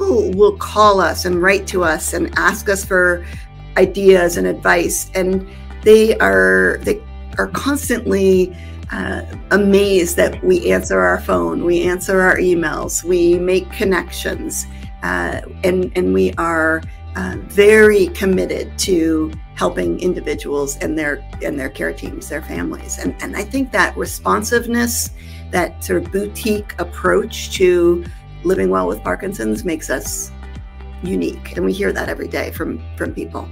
will call us and write to us and ask us for ideas and advice. And they are they are constantly uh, amazed that we answer our phone, we answer our emails, we make connections, uh, and and we are uh, very committed to helping individuals and their and their care teams, their families, and and I think that responsiveness, that sort of boutique approach to living well with Parkinson's makes us unique, and we hear that every day from from people.